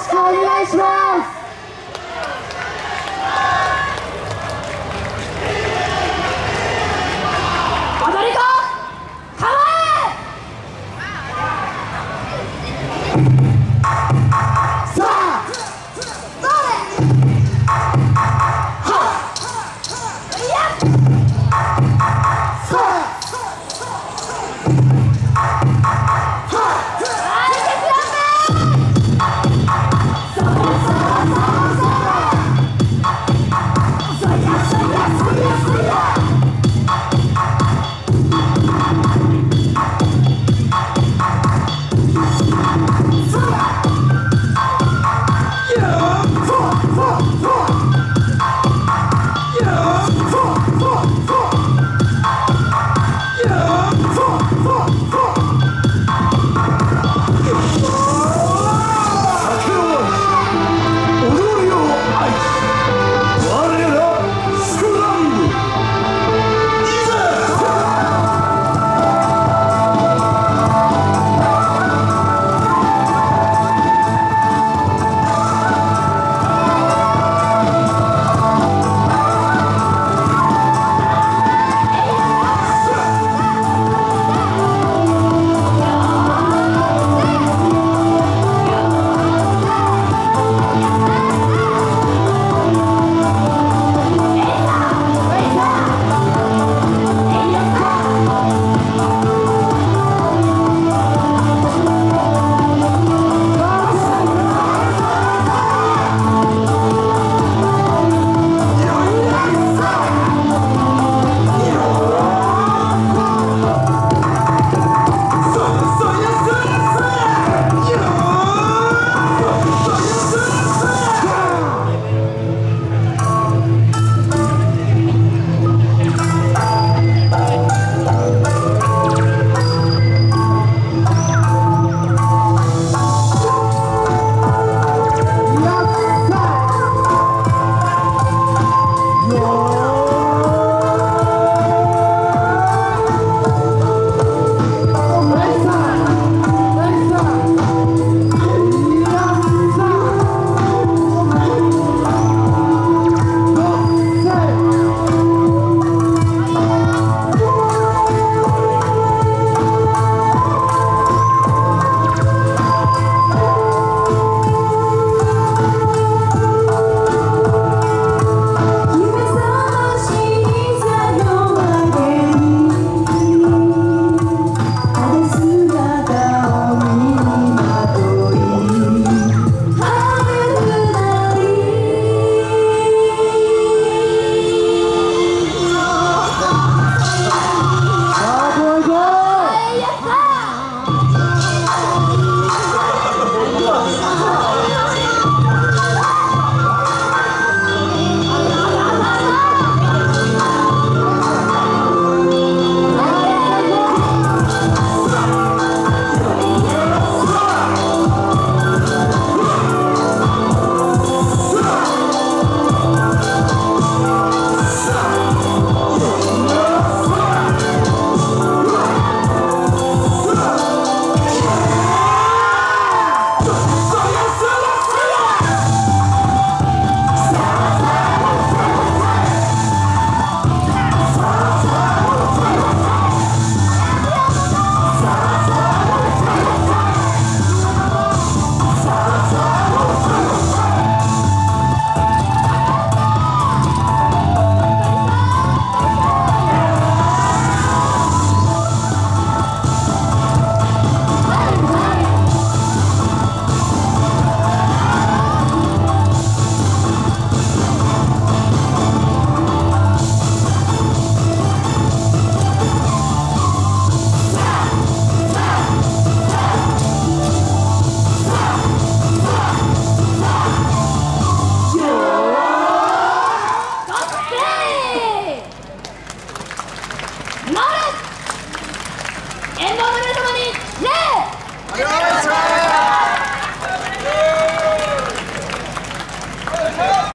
Let's go,